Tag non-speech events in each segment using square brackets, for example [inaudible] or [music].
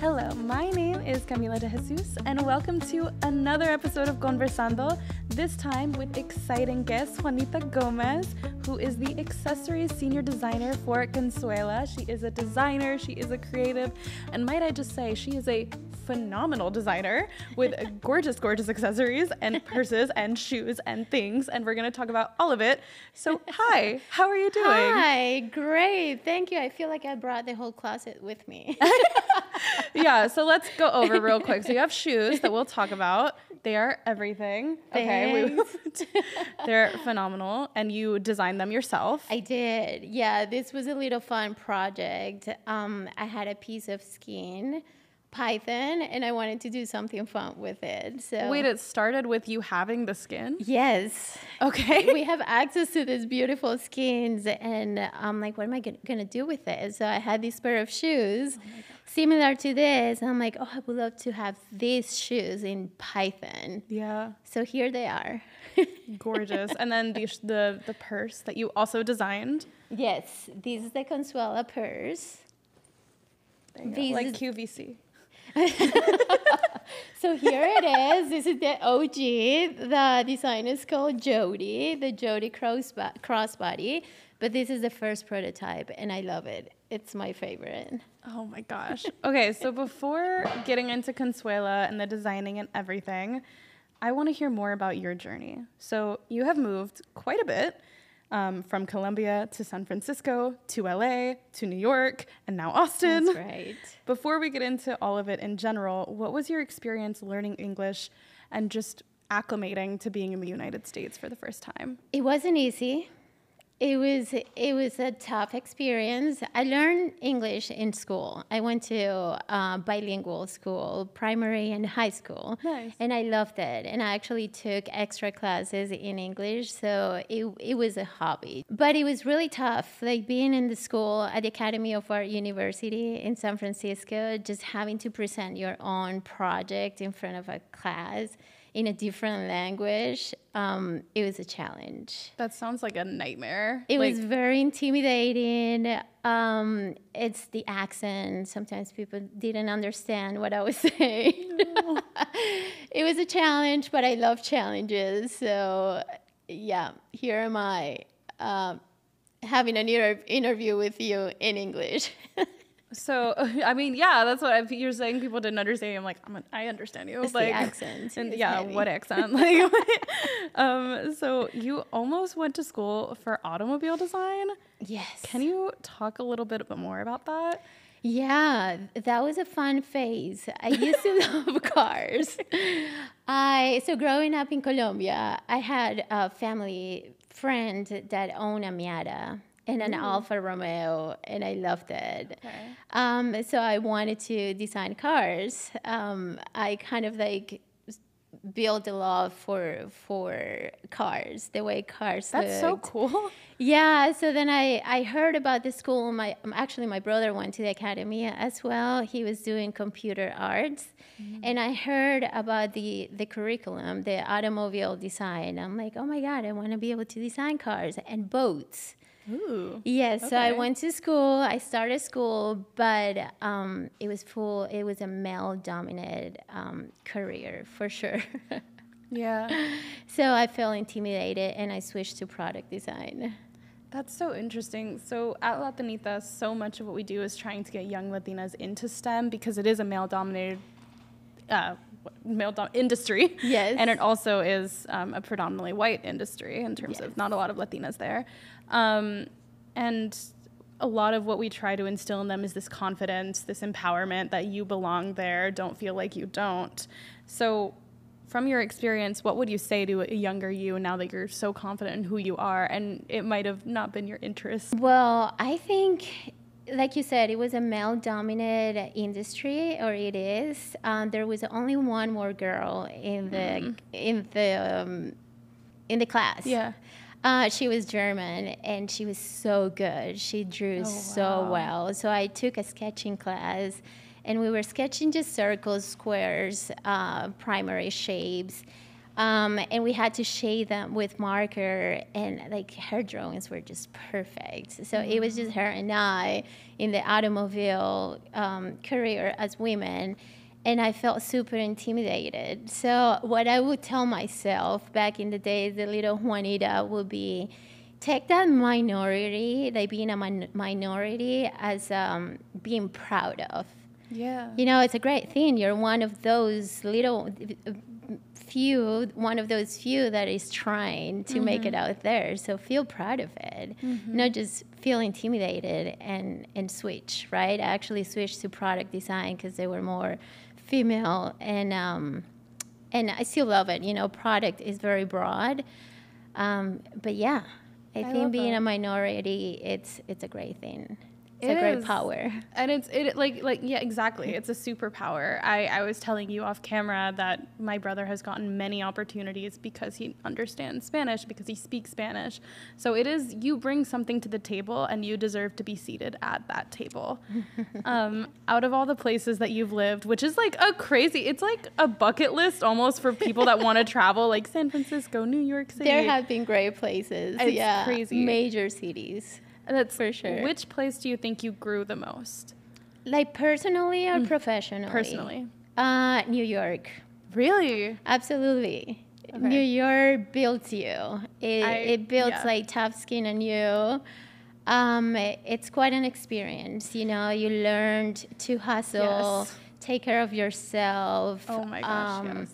Hello, my name is Camila de Jesus, and welcome to another episode of Conversando. This time with exciting guest Juanita Gomez, who is the accessories senior designer for Consuela. She is a designer, she is a creative, and might I just say, she is a phenomenal designer with [laughs] gorgeous, gorgeous accessories and purses and shoes and things. And we're going to talk about all of it. So, hi, how are you doing? Hi, great. Thank you. I feel like I brought the whole closet with me. [laughs] yeah, so let's go over [laughs] real quick. So, you have shoes that we'll talk about. They are everything. Okay. They're phenomenal. And you designed them yourself. I did. Yeah, this was a little fun project. Um, I had a piece of skin Python and I wanted to do something fun with it. So Wait, it started with you having the skin? Yes. Okay. we have access to these beautiful skins and I'm like, what am I going to do with it? So I had this pair of shoes oh similar to this. And I'm like, oh, I would love to have these shoes in Python. Yeah. So here they are. [laughs] Gorgeous. And then the, the, the purse that you also designed? Yes. This is the Consuela purse. These like QVC. [laughs] so here it is. This is the OG. The design is called Jody, the Jody crossbody. But this is the first prototype, and I love it. It's my favorite. Oh my gosh. Okay, so before getting into Consuela and the designing and everything, I want to hear more about your journey. So you have moved quite a bit um, from Colombia to San Francisco to LA to New York and now Austin. That's right. [laughs] Before we get into all of it in general, what was your experience learning English and just acclimating to being in the United States for the first time? It wasn't easy. It was it was a tough experience. I learned English in school. I went to uh, bilingual school, primary and high school, nice. and I loved it. And I actually took extra classes in English, so it it was a hobby. But it was really tough, like being in the school at the Academy of Art University in San Francisco, just having to present your own project in front of a class in a different language, um, it was a challenge. That sounds like a nightmare. It like- was very intimidating. Um, it's the accent. Sometimes people didn't understand what I was [laughs] saying. No. it was a challenge, but I love challenges. So, yeah, here am I uh, having an inter- interview with you in English. [laughs] So [laughs] I mean, yeah, that's what I, you're saying. People didn't understand. You. I'm like, I'm a, i understand you. It's like the accent. And yeah, heavy. what accent? [laughs] Like, um, so you almost went to school for automobile design. Yes. Can you talk a little bit more about that? Yeah, that was a fun phase. I used to [laughs] love cars. I so growing up in Colombia, I had a family friend that owned a Miata and an Ooh. Alfa Romeo, and I loved it. Okay. Um, so I wanted to design cars. Um, I kind of like build a love for for cars, the way cars. That's looked. so cool. Yeah. So then I I heard about the school. My actually my brother went to the academy as well. He was doing computer arts, mm-hmm. and I heard about the the curriculum, the automobile design. I'm like, oh my god, I want to be able to design cars and boats. Ooh. Yes, okay. so I went to school. I started school, but um, it was full. It was a male-dominated um, career for sure. [laughs] yeah. So I felt intimidated, and I switched to product design. That's so interesting. So at Latinitas, so much of what we do is trying to get young Latinas into STEM because it is a male-dominated. Uh, male dom- industry. Yes. And it also is um, a predominantly white industry in terms yes. of not a lot of Latinas there. Um, and a lot of what we try to instill in them is this confidence, this empowerment that you belong there, don't feel like you don't. So, from your experience, what would you say to a younger you now that you're so confident in who you are and it might have not been your interest? Well, I think like you said, it was a male dominated industry, or it is. Um, there was only one more girl in the mm. in the um, in the class. Yeah. Uh, she was German and she was so good. She drew oh, so wow. well. So I took a sketching class and we were sketching just circles, squares, uh, primary shapes. Um, and we had to shade them with marker, and like her drawings were just perfect. So it was just her and I in the automobile um, career as women, and I felt super intimidated. So what I would tell myself back in the day, the little Juanita would be, take that minority, like being a min- minority, as um, being proud of. Yeah. You know, it's a great thing. You're one of those little few, one of those few that is trying to make it out there. So feel proud of it, not just feel intimidated and and switch. Right? I actually switched to product design because they were more female and um, and I still love it. You know, product is very broad, um, but yeah, I, I think being that. a minority, it's it's a great thing. It's It a great is. power. and it's it like like yeah exactly it's a superpower i i was telling you off camera that my brother has gotten many opportunities because he understands spanish because he speaks spanish so it is you bring something to the table and you deserve to be seated at that table [laughs] um, out of all the places that you've lived which is like a crazy it's like a bucket list almost for people that want to [laughs] travel like san francisco new york city There have been great places. It's yeah, crazy. Major cities. That's for sure. which place do you think you grew the most Like personally or professionally? personally Uh, New York. really Absolutely. Okay. New York builds you. It, I- it builds yeah. like tough skin on you. Um, it- it's quite an experience. You know, you learned to hustle, Yes. take care of yourself. Oh my gosh, um, yes.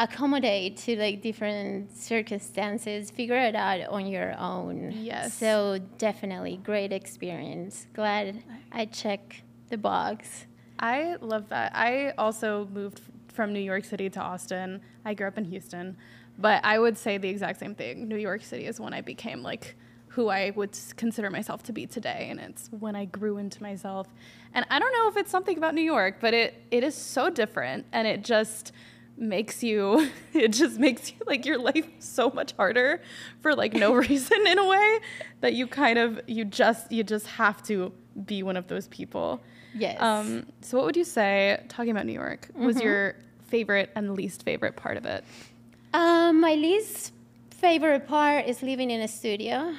Accommodate to like different circumstances figure it out on your own Yes. so definitely great experience glad i check the box I love that. I also moved from New York City to Austin. I grew up in Houston, but I would say the exact same thing. New York City is when I became like who I would consider myself to be today, and it's when I grew into myself. And I don't know if it's something about New York, but it it is so different, and it just makes you [laughs] it just makes you like your life so much harder for like no [laughs] reason in a way that you kind of you just you just have to be one of those people yes um, so what would you say, talking about New York, was Mm-hmm. your favorite and least favorite part of it? um, my least favorite part is living in a studio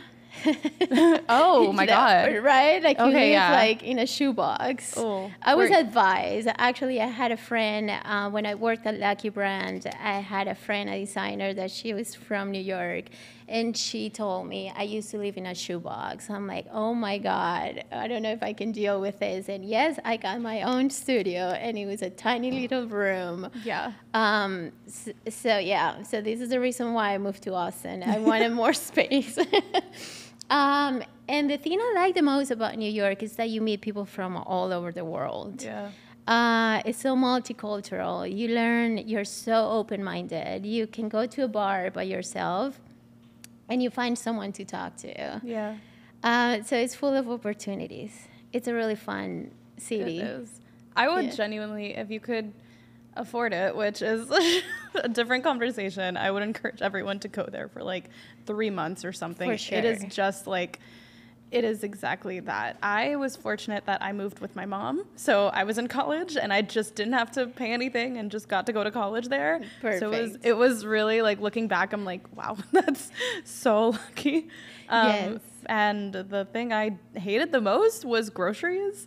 Oh [laughs] my That- god. Right? Like you Okay, live yeah. like in a shoebox. Oh, I was advised. Actually, I had a friend uh, when I worked at Lucky Brand. I had a friend, a designer, that she was from New York, and she told me I used to live in a shoebox. I'm like, oh my god, I don't know if I can deal with this. And yes, I got my own studio, and it was a tiny little room. Yeah. Um, so, so yeah, so this is the reason why I moved to Austin. I wanted [laughs] more space. [laughs] um, and the thing I like the most about New York is that you meet people from all over the world. Yeah. Uh, it's so multicultural. You learn, you're so open minded. You can go to a bar by yourself and you find someone to talk to. Yeah. Uh, so it's full of opportunities. It's a really fun city. It is. I would Yeah. genuinely, if you could afford it, which is [laughs] a different conversation, I would encourage everyone to go there for like three months or something. For It is just like, it is exactly that. I was fortunate that I moved with my mom. So I was in college and I just didn't have to pay anything and just got to go to college there. Perfect. So it was, it was really like looking back, I'm like, wow, [laughs] that's so lucky. Um, Yes. And the thing I hated the most was groceries.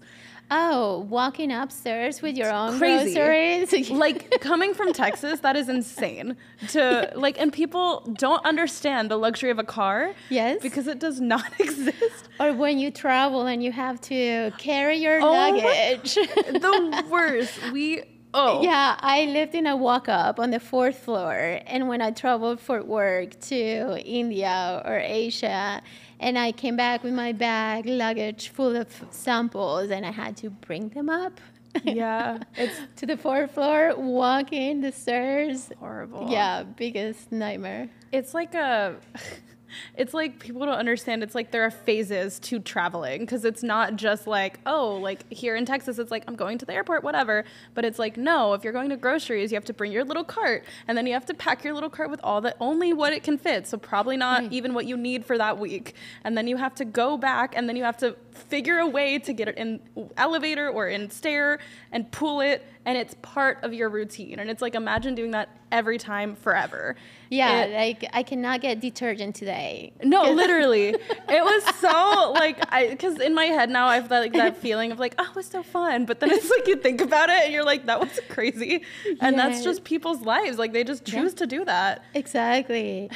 Oh, walking upstairs with your own crazy. groceries. [laughs] like coming from Texas, that is insane. To like, and people don't understand the luxury of a car. Yes. Because it does not [laughs] exist. or when you travel and you have to carry your Oh luggage. [laughs] The worst. We. Oh. Yeah, I lived in a walk up on the fourth floor. And when I traveled for work to India or Asia, and I came back with my bag, luggage full of samples, and I had to bring them up [laughs] Yeah. It's to the fourth floor, walking the stairs. horrible. Yeah, biggest nightmare. It's like a. [laughs] it's like people don't understand. It's like there are phases to traveling because it's not just like, oh, like here in Texas, it's like I'm going to the airport, whatever. But it's like, no, if you're going to groceries, you have to bring your little cart and then you have to pack your little cart with all the only what it can fit. So probably not Right. even what you need for that week. And then you have to go back and then you have to figure a way to get it in elevator or in stair and pull it. And it's part of your routine. And it's like, imagine doing that every time forever. Yeah, It- like I cannot get detergent today. no, [laughs] literally. It was so like I because in my head now I've that, like that feeling of like, oh, it was so fun. But then it's like you think about it and you're like, that was crazy. And that's just people's lives. Like they just choose to do that. Exactly.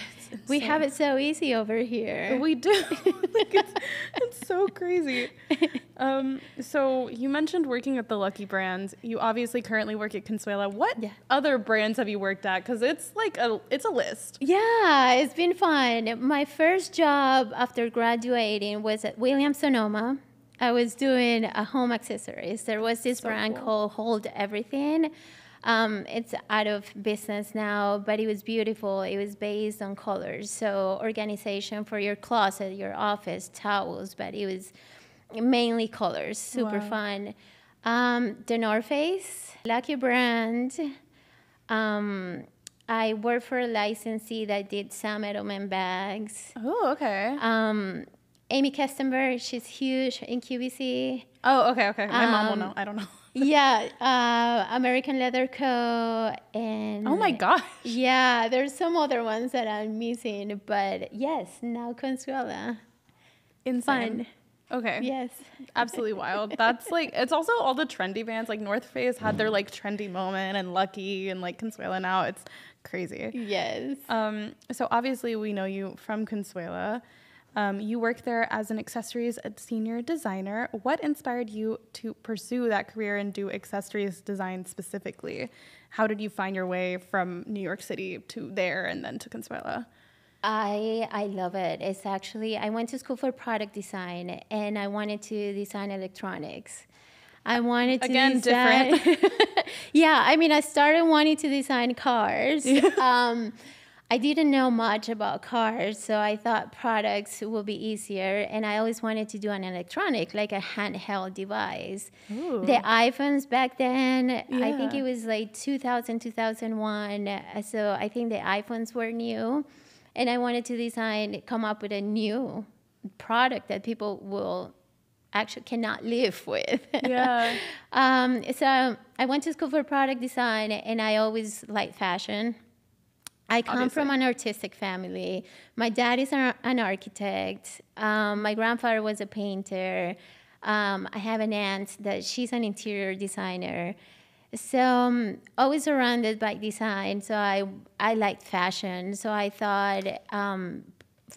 We have it so easy over here. We do. [laughs] like it's, [laughs] it's so crazy. Um, so you mentioned working at the Lucky Brands. You obviously currently work at Consuela. What Yeah. other brands have you worked at? Because it's like a it's a list. Yeah, it's been fun. My first job after graduating was at Williams Sonoma. I was doing a home accessories. There was this So brand cool. called Hold Everything. Um, it's out of business now, but it was beautiful. It was based on colors, so organization for your closet, your office, towels, but it was mainly colors. Super Wow. fun. Um, the North Face, Lucky Brand. Um, I worked for a licensee that did Sam Edelman bags. Oh, okay. Um, Aimee Kestenberg, she's huge in QVC. Oh, okay, okay. My mom will um, know. I don't know. [laughs] yeah, uh, American Leather Co. And Oh my gosh. Yeah, there's some other ones that I'm missing, but yes, now Consuela. Insane. Fun. Okay. Yes. Absolutely wild. That's like it's also all the trendy bands. Like North Face had their like trendy moment and Lucky and like Consuela now. It's crazy. Yes. Um, so obviously we know you from Consuela. Um, you work there as an accessories senior designer. What inspired you to pursue that career and do accessories design specifically? How did you find your way from New York City to there and then to Consuela? I I love it. It's actually I went to school for product design and I wanted to design electronics. I wanted to Again, design. [laughs] yeah, I mean, I started wanting to design cars. [laughs] Um, I didn't know much about cars, so I thought products would be easier. And I always wanted to do an electronic, like a handheld device. The iPhones back then, I think it was like 2000, 2001. uh, So I think the iPhones were new. And I wanted to design, come up with a new product that people will actually cannot live [laughs] with. Yeah. [laughs] um, so I went to school for product design, and I always liked fashion. I come from an artistic family. My dad is an, an architect. Um, my grandfather was a painter. Um, I have an aunt that she's an interior designer. So um, always surrounded by design. So I I liked fashion. So I thought um,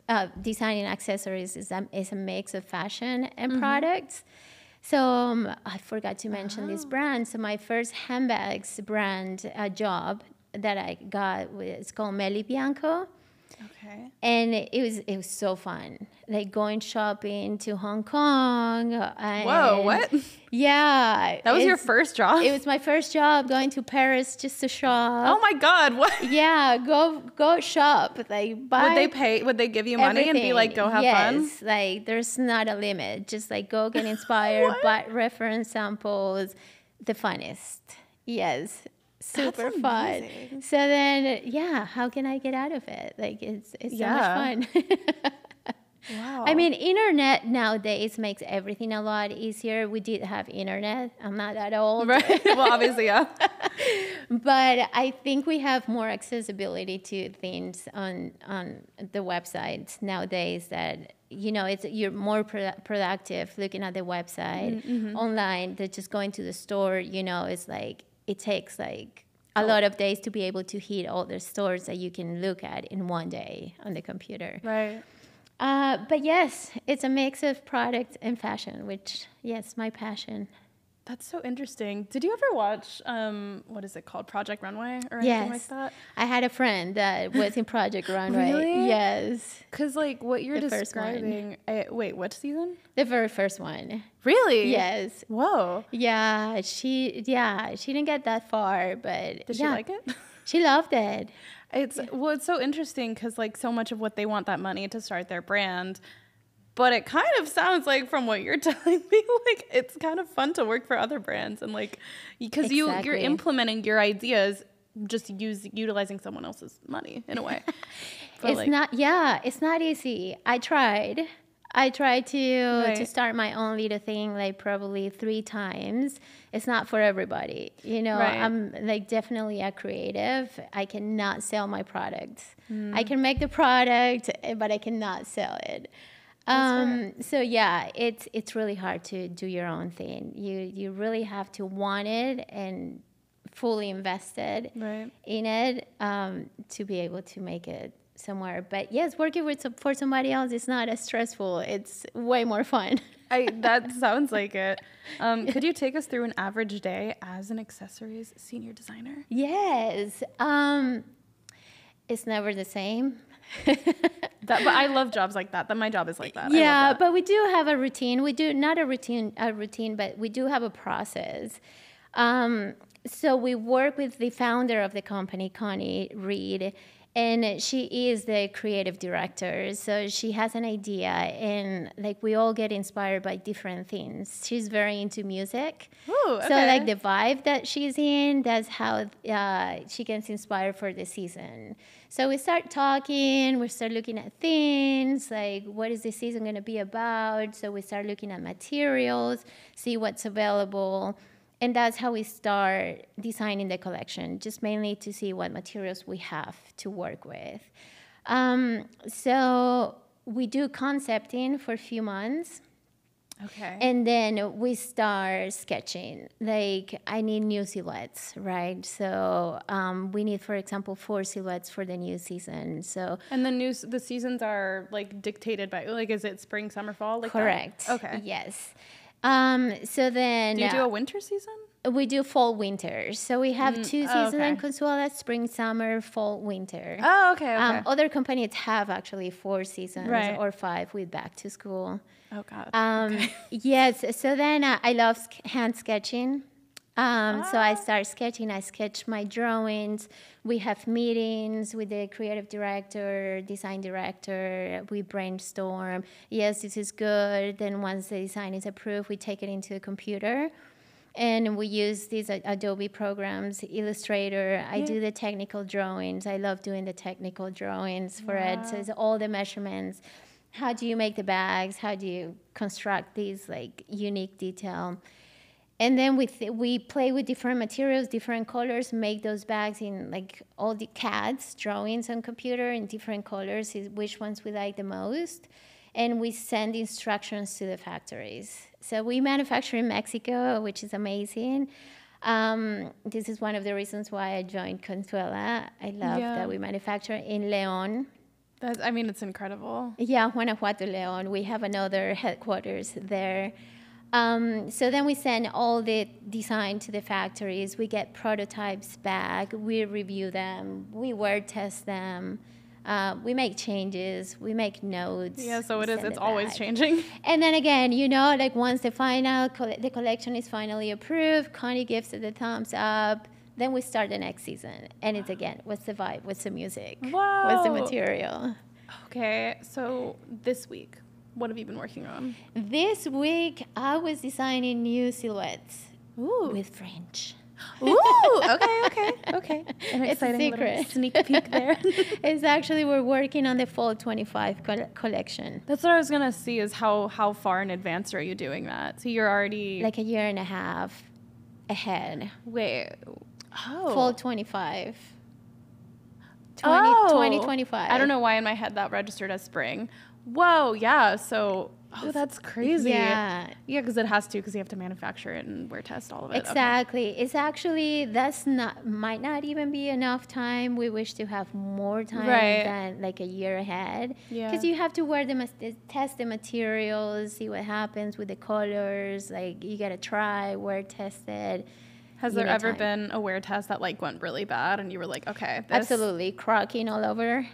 uh, designing accessories is a, is a mix of fashion and products. So um, I forgot to mention this brand. So my first handbags brand uh, job that I got was called Melie Bianco, Okay. and it was it was so fun. Like going shopping to Hong Kong. And Whoa, what? Yeah, That was your first job? It was my first job going to Paris just to shop. oh my god, what? Yeah, go go shop. Like buy Would they pay would they give you money and be like go have fun? yes, like there's not a limit. Just like go get [laughs] inspired, buy reference samples. The funnest. Yes. Super fun. So then yeah, how can I get out of it? Like it's it's so Yeah. much fun. [laughs] Wow. I mean, internet nowadays makes everything a lot easier. We did have internet. I'm not that old. right. [laughs] well, obviously, yeah. [laughs] but I think we have more accessibility to things on on the websites nowadays that you know it's you're more pro- productive looking at the website mm-hmm. online than just going to the store you know it's like it takes like a lot of days to be able to hit all the stores that you can look at in one day on the computer Right. uh, but yes it's a mix of product and fashion which yes my passion That's so interesting. Did you ever watch um what is it called? Project Runway or anything like Yes. that? I had a friend that was in Project Runway. Really? Yes. Cuz like what you're The first one. describing I, wait, what season? The very first one. Really? Yes. Whoa. Yeah, she yeah, she didn't get that far, but Did yeah. she like it? She loved it. It's well, it's so interesting because like so much of what they want that money to start their brand, but it kind of sounds like from what you're [laughs] telling me, like it's kind of fun to work for other brands and like because you you're implementing your ideas just use utilizing someone else's money in a way. [laughs] [laughs] It's like- not yeah it's not easy. I tried. I tried to to start my own little thing like probably three times. It's not for everybody you know? Right. i'm like definitely a creative. I cannot sell my product. Mm. i can make the product eh, but i cannot sell it um, so yeah it's it's really hard to do your own thing you you really have to want it and fully invested Right. in it um, to be able to make it somewhere. But yes, working with for somebody else is not as stressful. It's way more fun. I that [laughs] sounds like it. Um, could you [laughs] take us through an average day as an accessories senior designer? yes, um, it's never the same. That, but I love jobs like that. That my job is like that. Yeah, that. but we do have a routine. We do not a routine, a routine, but we do have a process. Um, so we work with the founder of the company, Connie Reed, and she is the creative director. So she has an idea, and like we all get inspired by different things. She's very into music. Ooh, So like the vibe that she's in, that's how uh, she gets inspired for the season. So we start talking, we start looking at things like what is the season going to be about. So we start looking at materials, see what's available, and that's how we start designing the collection. Just mainly to see what materials we have to work with. Um, so we do concepting for a few months. okay. And then we start sketching. Like I need new silhouettes, right? So um, we need, for example, four silhouettes for the new season. So And the news, the seasons are like dictated by like, is it spring, summer, fall? Like that? correct. Okay. Yes. Um, so then Do you do uh, a winter season? we do fall winter. So we have two seasons in okay. Consuela: spring, summer, fall, winter. Oh, okay. Okay. Um, other companies have actually four seasons Right. or five with back to school. oh God. Um, [laughs] Yes. So then uh, I love sk- hand sketching. Um, So I start sketching. I sketch my drawings. We have meetings with the creative director, design director. We brainstorm. Yes, this is good. Then once the design is approved, we take it into the computer. And we use these Adobe programs, Illustrator. I do the technical drawings. I love doing the technical drawings for it. So it's all the measurements how do you make the bags how do you construct these like unique detail and then we th- we play with different materials different colors make those bags in like all the cads drawings on computer in different colors which ones we like the most and we send instructions to the factories so we manufacture in mexico which is amazing um, this is one of the reasons why i joined consuela i love Yeah. that we manufacture in leon That's, I mean, it's incredible. yeah, Guanajuato, León. We have another headquarters there. Um, so then we send all the design to the factories. We get prototypes back. We review them. We wear test them. Uh, we make changes. We make notes. Yeah, so it is. It's always changing. And then again, you know, like once the final the collection is finally approved, Connie gives it the thumbs up. Then we start the next season, and it's again, what's the vibe? What's the music? What's the material? Okay, so this week, what have you been working on? This week, I was designing new silhouettes Ooh. with French. Ooh. Okay. Okay. [laughs] Okay. An It's a exciting little sneak peek there. [laughs] it's actually we're working on the fall 25 col- collection, That's what I was gonna see is how how far in advance are you doing that? So you're already like a year and a half ahead. wait. Oh. Fall 25. 20, oh. 2025. I don't know why in my head that registered as spring. Whoa. Yeah. So. Oh, that's crazy. Yeah. Yeah, because it has to, because you have to manufacture it and wear test all of it. Okay. Exactly. It's actually that's not might not even be enough time. We wish to have more time Right. than like a year ahead. Yeah. Because you have to wear them, test the materials, see what happens with the colors. Like you gotta try, wear tested. Has there ever time. been a wear test that like went really bad and you were like, okay, this Absolutely, cracking all over.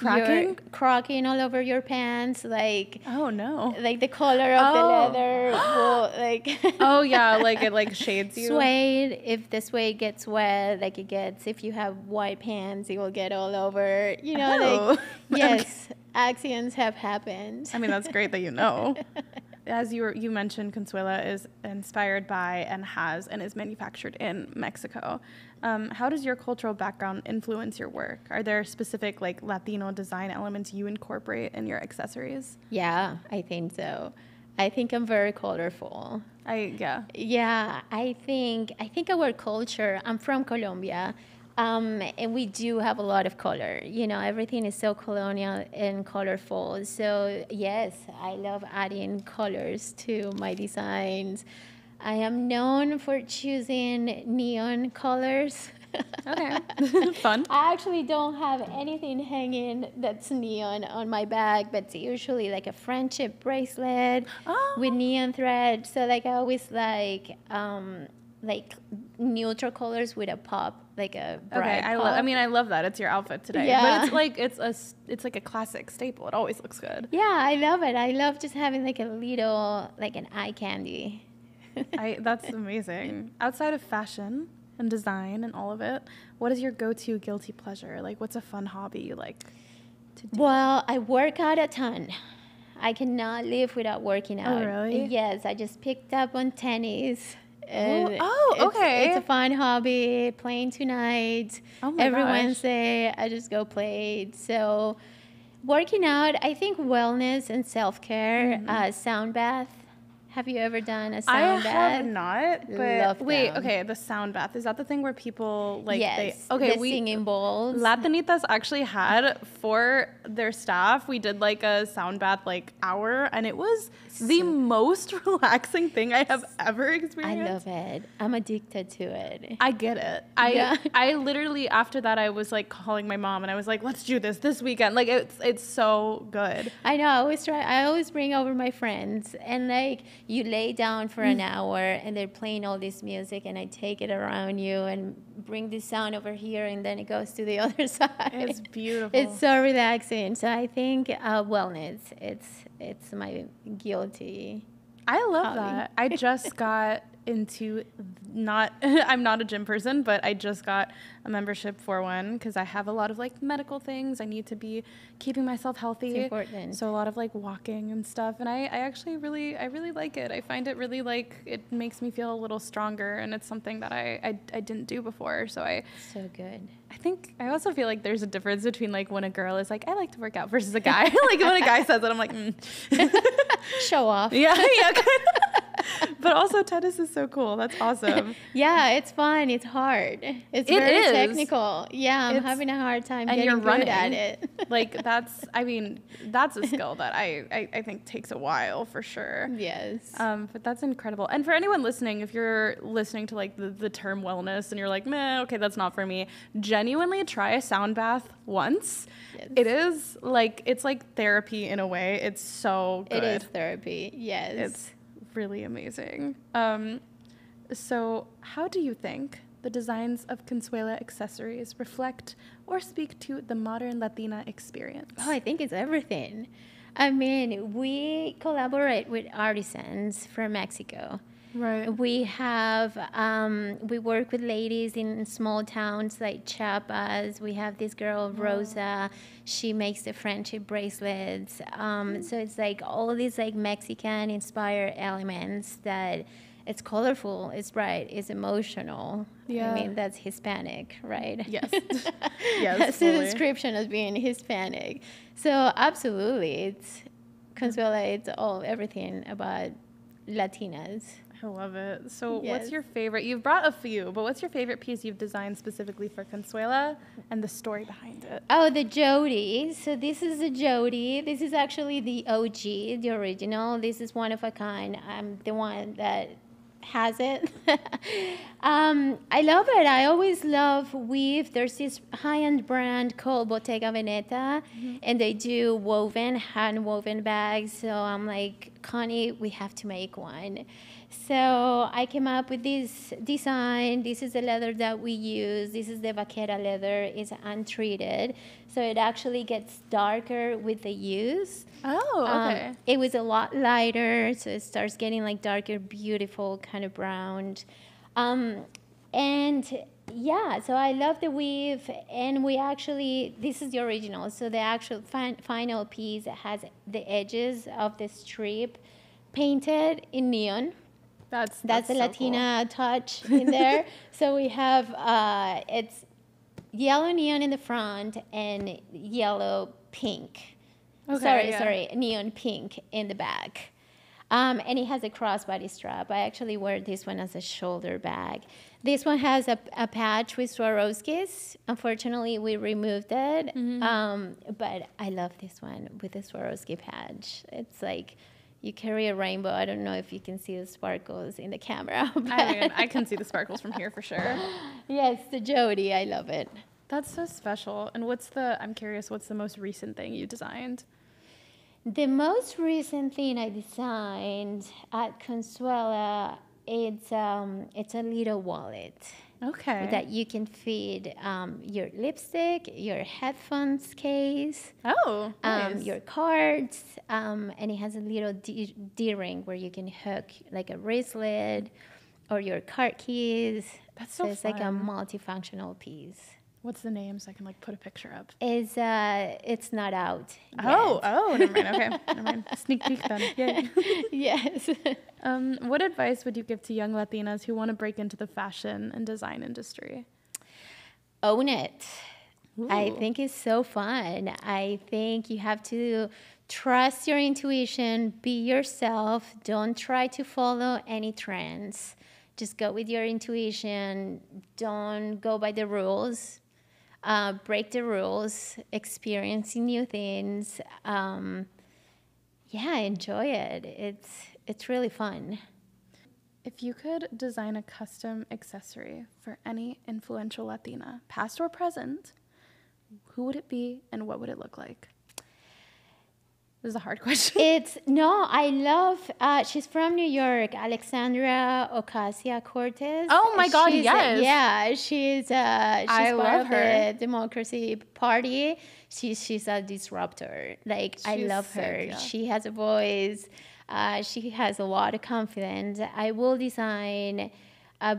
Cracking? Cracking all over your pants, like Oh no. like the color of Oh. the leather will [gasps] like [laughs] Oh yeah, like it like shades you. suede. If the suede gets wet, like it gets. If you have white pants, it will get all over. You know, Oh. [laughs] like yes, accidents have happened. I mean, that's great that you know. [laughs] As you were, you mentioned, Consuela is inspired by and has and is manufactured in Mexico. Um, how does your cultural background influence your work? Are there specific like Latino design elements you incorporate in your accessories? yeah, I think so. I think I'm very colorful. I yeah. Yeah, I think I think our culture. I'm from Colombia, um, and we do have a lot of color. You know, everything is so colonial and colorful. So yes, I love adding colors to my designs. I am known for choosing neon colors. Okay, [laughs] fun. I actually don't have anything hanging that's neon on my bag, but it's usually like a friendship bracelet Oh. with neon thread. So like I always like um like neutral colors with a pop, like a bright Okay, I, pop. lo- I mean, I love that. It's your outfit today, Yeah. but it's [laughs] like it's a it's like a classic staple. It always looks good. yeah, I love it. I love just having like a little like an eye candy. I [laughs] that's amazing. Outside of fashion and design and all of it, what is your go-to guilty pleasure? Like, what's a fun hobby you like to do? Well, I work out a ton. I cannot live without working oh, out. Oh, really? Yes, I just picked up on tennis. And oh, it's- okay. It's a fun hobby. Playing tonight. Oh my Every gosh. Wednesday, I just go play. So, working out, I think wellness and self care, uh, sound bath. Have you ever done a Mm-hmm. I sound bath? have not, but Love wait, them. okay, the sound bath is that the thing where people like yes. they okay the we singing bowls. Latinitas actually had for their staff, we did like a sound bath like hour, and it was the most [laughs] relaxing thing I have ever experienced. I love it. I'm addicted to it. I get it. I Yeah. I literally after that I was like calling my mom and I was like, let's do this this weekend. Like it's it's so good. I know. I always try. I always bring over my friends, and like you lay down for Mm. an hour, and they're playing all this music, and I take it around you and bring the sound over here, and then it goes to the [laughs] other side. It's beautiful. It's so relaxing. So I think uh, wellness. It's it's my guilty. I love hobby. that. I just [laughs] got into not [laughs] I'm not a gym person, but I just got a membership for one because I have a lot of like medical things. I need to be keeping myself healthy. It's important. So a lot of like walking and stuff. And I, I actually really I really like it. I find it really like it makes me feel a little stronger and it's something that I, I, I didn't do before. So I So good. I think I also feel like there's a difference between like when a girl is like I like to work out versus a guy. [laughs] like when a guy says it, I'm like, mm. [laughs] Show off. yeah, yeah. [laughs] but also tennis is so cool. That's awesome. [laughs] Yeah, it's fun. It's hard. It's It very is. technical. Yeah, I'm It's- having a hard time and getting you're good at it. [laughs] like that's I mean that's a skill that I, I I think takes a while for sure. yes. Um, but that's incredible. And for anyone listening, if you're listening to like the, the term wellness and you're like, meh, okay, that's not for me, genuinely try a sound bath once. Yes. It is like it's like therapy in a way. It's so good. It is therapy. Yes. It's really amazing. Um, so, how do you think the designs of Consuela accessories reflect or speak to the modern Latina experience? Oh, I think it's everything. I mean, we collaborate with artisans from Mexico. Right. We have, um, we work with ladies in small towns like Chiapas. We have this girl, Rosa. She makes the friendship bracelets. Um, so it's like all these like Mexican inspired elements that it's colorful, it's bright, it's emotional. Yeah. I mean, that's Hispanic, right? Yes. [laughs] [laughs] Yes, That's the description as being Hispanic. So absolutely, it's Consuela. It's all everything about Latinas. I love it. So, what's your favorite? You've brought a few, but what's your favorite piece you've designed specifically for Consuela and the story behind it? Oh, the Jody. So this is the Jody. This is actually the OG, the original. This is one of a kind. I'm the one that has it. [laughs] um, I love it. I always love weave. There's this high-end brand called Bottega Veneta, and they do woven, hand-woven bags. So I'm like, Connie, we have to make one. So I came up with this design. This is the leather that we use. This is the vaquera leather. It's untreated, so it actually gets darker with the use. Oh, Um, okay. it was a lot lighter, so it starts getting like darker, beautiful, kind of brown. Um, and yeah, so I love the weave, and we actually this is the original. So the actual fin- final piece has the edges of the strip painted in neon. that's That's, the so cool. Latina touch [laughs] in there. so we have uh, it's yellow neon in the front and yellow pink. Okay, sorry, yeah. sorry, neon pink in the back. Um, and it has a crossbody strap. I actually wear this one as a shoulder bag. This one has a, a patch with Swarovskis. Unfortunately, we removed it. Mm-hmm. Um, but I love this one with the Swarovski patch. It's like you carry a rainbow. I don't know if you can see the sparkles in the camera. [laughs] I mean, I can see the sparkles from here for sure. [laughs] yes, the Jody. I love it. That's so special. And what's the? I'm curious. What's the most recent thing you designed? The most recent thing I designed at Consuela, it's um, it's a little wallet Okay. that you can feed um, your lipstick, your headphones case, oh, um, your cards, um, and it has a little D, D ring where you can hook like a wristlet or your card keys. That's so it's like a multifunctional piece. What's the name so I can like put a picture up? Is uh, it's not out. Oh, yet. oh, never mind. Okay, never mind. [laughs] Sneak peek then. Yay. [laughs] yes. [laughs] Um, what advice would you give to young Latinas who want to break into the fashion and design industry? own it. I think it's so fun. I think you have to trust your intuition, be yourself, don't try to follow any trends. Just go with your intuition, don't go by the rules. Uh, break the rules, experiencing new things. Um, yeah, enjoy it. It's it's really fun. If you could design a custom accessory for any influential Latina, past or present, who would it be and what would it look like? This is a hard [laughs] question. It's no, I love. Uh, she's from New York, Alexandra Ocasio Cortez. Oh my God, She's, yes. yeah, she's. Uh, she's I part love of her. the Democracy Party. She's she's a disruptor. Like I love sick, her. yeah. She has a voice. Uh, she has a lot of confidence. I will design a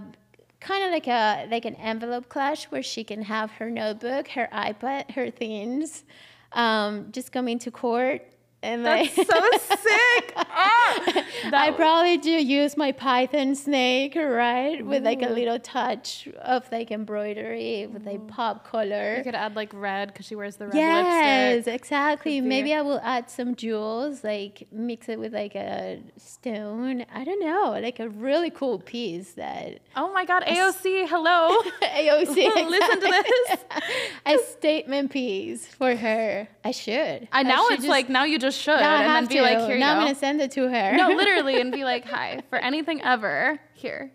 kind of like a like an envelope clash where she can have her notebook, her iPad, her things, um, just coming to court and That's so sick. [laughs] Ah, I probably do use my Python snake, right? With like a little touch of like embroidery with like pop color. you could add like red because she wears the red Yes, lipstick. Yes, exactly. Could be. Maybe I will add some jewels, like mix it with like a stone. I don't know, like a really cool piece that Oh my God, AOC, hello. [laughs] AOC. [laughs] Listen to this. a statement piece for her. I should. And now should it's just- like now you just should now I and have then be to. like, here you now go. I'm gonna send it to her. no, [laughs] literally, and be like, hi, for anything ever, here.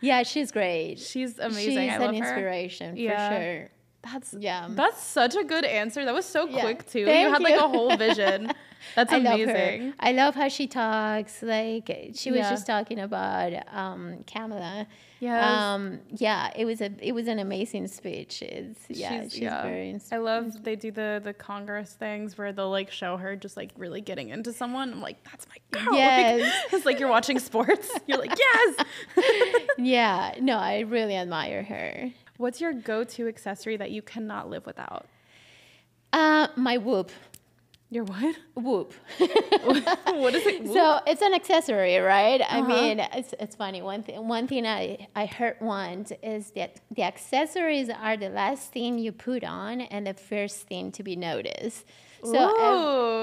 Yeah, she's great. She's amazing. She's I an love her. inspiration Yeah. for sure. That's Yeah. That's such a good answer. That was so Yeah. quick too. you had like you. a whole vision. [laughs] That's I love amazing. her. I love how she talks. Like she was Yeah. just talking about um, Kamala. Yes. Um, yeah, it was a it was an amazing speech. It's yeah, she's, very. ins- I love they do the the Congress things where they'll like show her just like really getting into someone. I'm like, that's my girl. Like, [laughs] Yes. it's like you're watching sports. You're like, yes. [laughs] yeah, no, I really admire her. What's your go-to accessory that you cannot live without? Uh, my whoop, Your what? whoop. [laughs] what is it? So it's an accessory, right? I Uh-huh. mean, it's, it's funny. One thing, one thing I, I heard once is that the accessories are the last thing you put on and the first thing to be noticed. So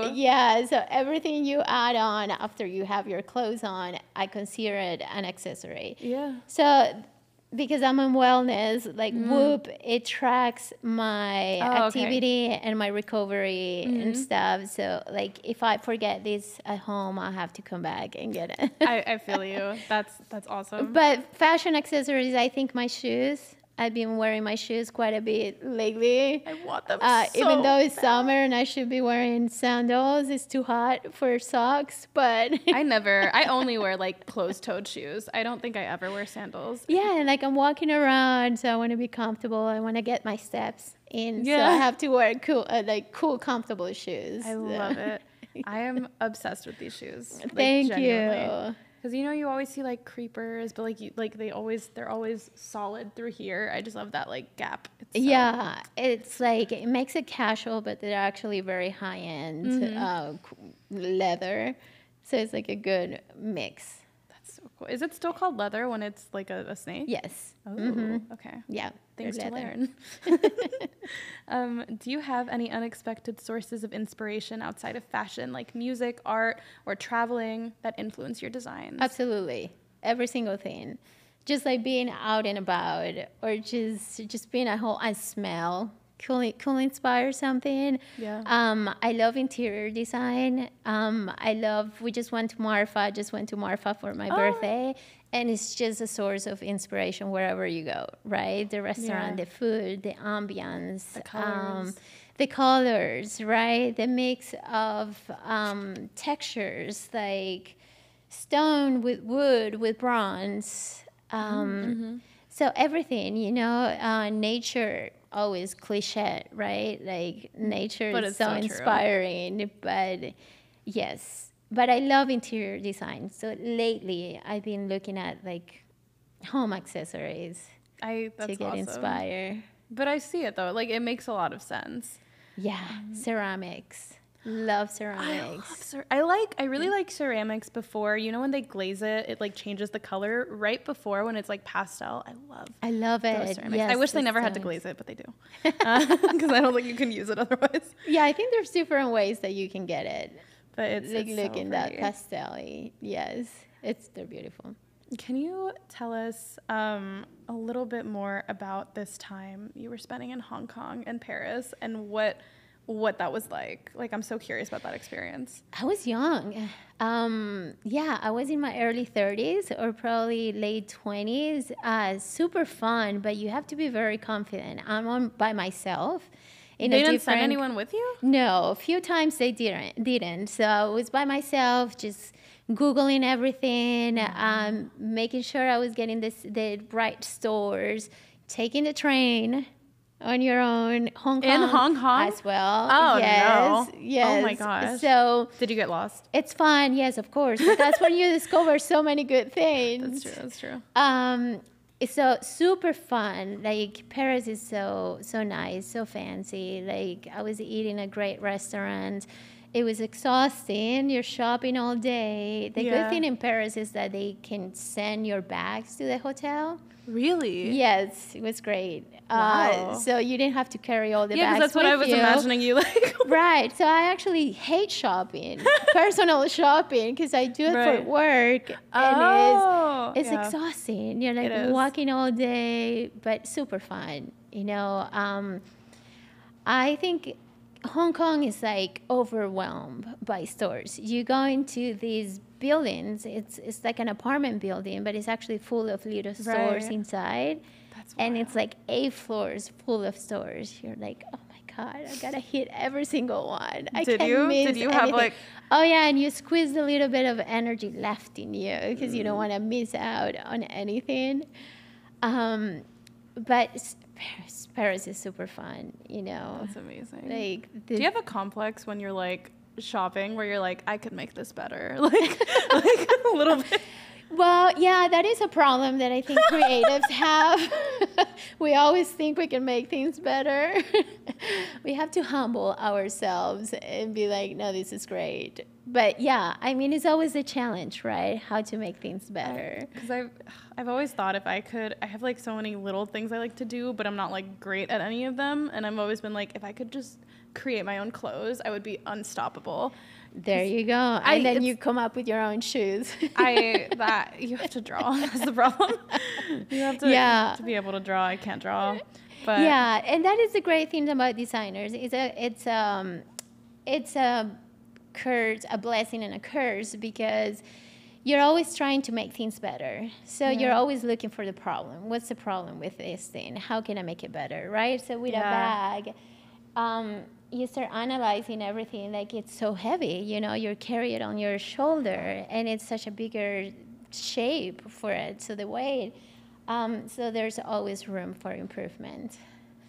ev- yeah, so everything you add on after you have your clothes on, I consider it an accessory. yeah. So because I'm in wellness, like Whoop, it tracks my Mm. Oh, okay. Mm-hmm. activity and my recovery and stuff. So like if I forget this at home, I have to come back and get it. I, I feel you. [laughs] That's that's awesome. but fashion accessories, I think my shoes I've been wearing my shoes quite a bit lately. I want them Uh, so even though it's bad. summer and I should be wearing sandals, it's too hot for socks. But I [laughs] never. I only wear like closed-toed shoes. I don't think I ever wear sandals. yeah, and like I'm walking around, so I want to be comfortable. I want to get my steps in, yeah. so I have to wear cool, uh, like cool, comfortable shoes. I love it. [laughs] I am obsessed with these shoes. Like, Thank genuinely. you. Because you know you always see like creepers, but like you like they always they're always solid through here. I just love that like gap. It's so- Yeah, it's like it makes it casual, but they're actually very high end Mm-hmm. uh, leather. So it's like a good mix. So cool. Is it still called leather when it's like a, a snake? Yes. Oh, Mhm. okay. Yeah. Things to leather. learn. [laughs] [laughs] um, do you have any unexpected sources of inspiration outside of fashion, like music, art, or traveling, that influence your designs? Absolutely. Every single thing. Just like being out and about or just just being at home I smell could, could inspire something. Yeah. Um, I love interior design. Um, I love we just went to Marfa, I just went to Marfa for my Oh. birthday. And it's just a source of inspiration wherever you go, right? The restaurant, Yeah. the food, the ambiance, The um, colors. the colors, right? The mix of um, textures like stone with wood with bronze. Um, Mm-hmm. So everything, you know, uh, nature always cliche, right? Like mm. nature But is it's so, so inspiring, but yes. But I love interior design. So lately, I've been looking at like home accessories I to get awesome. inspired. But I see it though. Like it makes a lot of sense. Yeah, mm. ceramics. Love ceramics. Cer- I like I really like ceramics before. You know when they glaze it, it like changes the color right before when it's like pastel. I love I love it. ceramics. Yes, I wish they the never had to glaze it, but they do. [laughs] [laughs] Because I don't think you can use it otherwise. Yeah, I think there's different ways that you can get it. But it's, like it's looking so that pastel Yes, it's they're beautiful. Can you tell us um, a little bit more about this time you were spending in Hong Kong and Paris and what what that was like? Like I'm so curious about that experience. I was young. Um, yeah, I was in my early 30s or probably late 20s. Uh, super fun, but you have to be very confident. I'm on by myself. In they a didn't send anyone with you? No, a few times they didn't. Didn't. So I was by myself, just googling everything, um, making sure I was getting this the right stores, taking the train on your own, Hong Kong In Hong Kong? as well. Oh, yes, no. Yes. Oh, my gosh. So Did you get lost? it's fun, yes, of course. That's when you [laughs] discover so many good things. That's true. That's true. Um, it's so super fun. Like Paris is so so nice, so fancy. Like I was eating a great restaurant. It was exhausting. You're shopping all day. The Yeah. good thing in Paris is that they can send your bags to the hotel. Really? Yes, it was great. Wow. Uh, so you didn't have to carry all the Yeah, bags. because that's what I was you. imagining you like. [laughs] Right. So I actually hate shopping, [laughs] personal shopping, because I do it Right. for work, and Oh, it's it's yeah. exhausting. You're like walking all day, but super fun. You know, um, I think Hong Kong is like overwhelmed by stores. You go into these buildings, it's it's like an apartment building, but it's actually full of little stores Right. inside and it's like eight floors full of stores. You're like, oh my god, I gotta hit every single one. I Did can't you? miss Did you have, anything." like- Oh yeah, and you squeeze a little bit of energy left in you because you don't Mm. want to miss out on anything. Um, but Paris, Paris is super fun. You know, That's amazing. like the, Do you have a complex when you're like shopping where you're like, I could make this better? [laughs] Like, like [laughs] a little bit. Well, yeah, that is a problem that I think [laughs] creatives have. [laughs] we always think we can make things better. [laughs] we have to humble ourselves and be like, no, this is great. But yeah, I mean, it's always a challenge, right? How to make things better. Because I've, I've always thought if I could, I have like so many little things I like to do, but I'm not like great at any of them. And I've always been like, if I could just create my own clothes, I would be unstoppable. There you go. I- And then you come up with your own shoes. I [laughs] that you have to draw. [laughs] That's the problem. You have to Yeah. to be able to draw. I can't draw. But yeah, and that is the great thing about designers. It's a it's um it's a curse, a blessing and a curse because you're always trying to make things better. So Yeah. you're always looking for the problem. What's the problem with this thing? How can I make it better, right? So with Yeah. a bag, um, you start analyzing everything. Like it's so heavy, you know, you carry it on your shoulder, and it's such a bigger shape for it. So the weight. Um, so there's always room for improvement.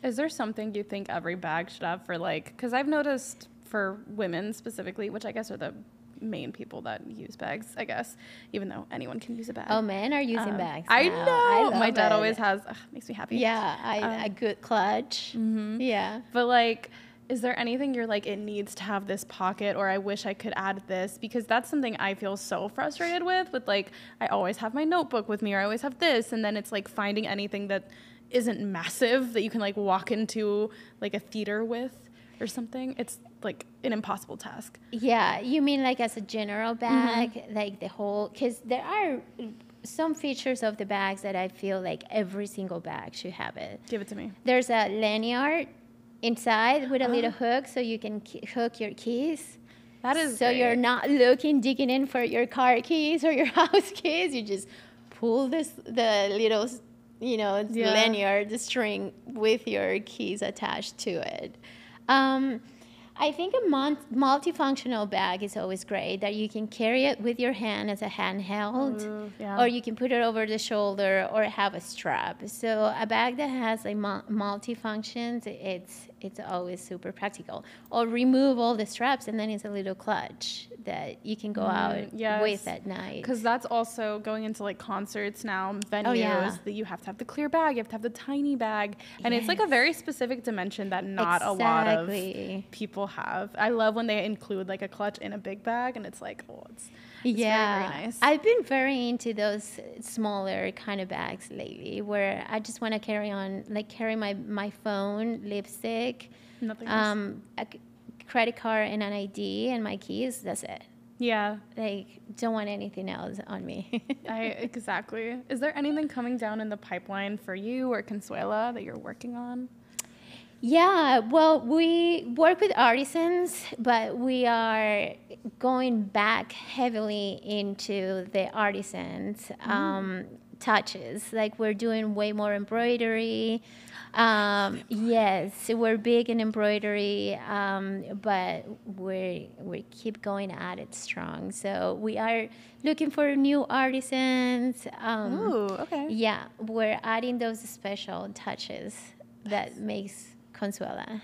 Is there something you think every bag should have for like? Because I've noticed for women specifically, which I guess are the main people that use bags. I guess, even though anyone can use a bag. Oh, men are using Um, bags. I know. I My dad it. always has. Ugh, makes me happy. Yeah, I, Um, a good clutch. Mhm. Yeah. But like, is there anything you're like, it needs to have this pocket, or I wish I could add this? Because that's something I feel so frustrated with. With like, I always have my notebook with me, or I always have this, and then it's like finding anything that isn't massive that you can like walk into like a theater with or something. It's like an impossible task. Yeah, you mean like as a general bag, Mm-hmm. like the whole, because there are some features of the bags that I feel like every single bag should have it. Give it to me. There's a lanyard inside with a little Oh. hook so you can hook your keys. That is so you're not looking, digging in for your car keys or your [laughs] house keys. You just pull this the little, you know, Yeah. lanyard, the string with your keys attached to it. Um, I think a multifunctional bag is always great that you can carry it with your hand as a handheld Ooh, yeah. or you can put it over the shoulder or have a strap. So a bag that has like mul- multi-functions, it's it's always super practical. Or remove all the straps and then it's a little clutch that you can go out Mm, yes. with at night. Because that's also going into like concerts now, venues, Oh, yeah. that you have to have the clear bag, you have to have the tiny bag. And it's like a very specific dimension that not a lot of people have. I love when they include like a clutch in a big bag and it's like, oh, it's, it's yeah, very, very nice. I've been very into those smaller kind of bags lately, where I just want to carry on, like carry my my phone, lipstick, Nothing else. um, a c- credit card, and an ID, and my keys. That's it. yeah, Like, don't want anything else on me. [laughs] I exactly. Is there anything coming down in the pipeline for you or Consuela that you're working on? Yeah, well, we work with artisans, but we are going back heavily into the artisans um, touches. Like we're doing way more embroidery. Um, yes, we're big in embroidery, um, but we we keep going at it strong. So we are looking for new artisans. Um, Ooh, okay. yeah, we're adding those special touches that makes Consuela.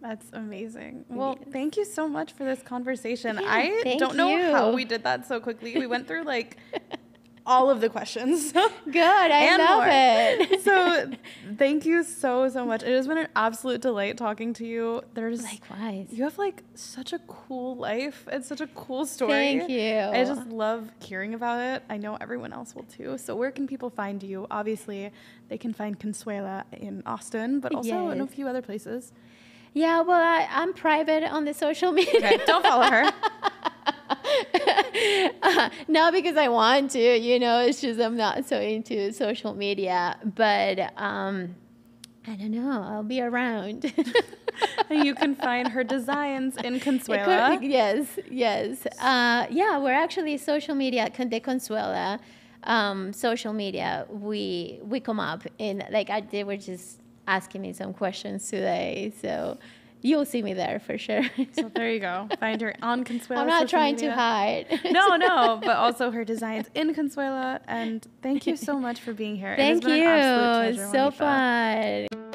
That's amazing. Well, Yes. thank you so much for this conversation. Yeah, I don't know how we did that so quickly. We went through like [laughs] all of the questions. [laughs] Good, I love more. it. [laughs] so, [laughs] thank you so so much. It has been an absolute delight talking to you. There's likewise. you have like such a cool life and such a cool story. Thank you. I just love hearing about it. I know everyone else will too. So where can people find you? Obviously, they can find Consuela in Austin, but also in a few other places. Yeah, well, I, I'm private on the social media. Okay, don't follow her. [laughs] not because I want to, you know, it's just I'm not so into social media. But um, I don't know, I'll be around. And [laughs] you can [laughs] find her designs in Consuela. yes, yes. Uh, yeah, we're actually social media, de Consuela, um, social media. We we come up in like I, they were just asking me some questions today, so you'll see me there for sure. [laughs] So there you go. Find her on Consuela. I'm not trying media. to hide. [laughs] No, no, [laughs] but also her designs in Consuela. And thank you so much for being here. It has Thank been you. an absolute It's pleasure, so Juanita. fun.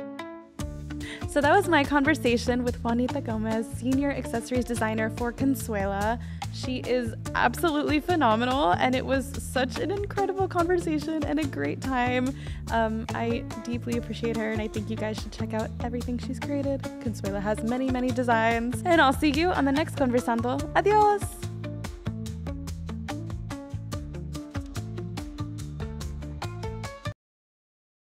So that was my conversation with Juanita Gomez, senior accessories designer for Consuela. She is absolutely phenomenal, and it was such an incredible conversation and a great time. Um, I deeply appreciate her, and I think you guys should check out everything she's created. Consuela has many, many designs, and I'll see you on the next Conversando. Adios!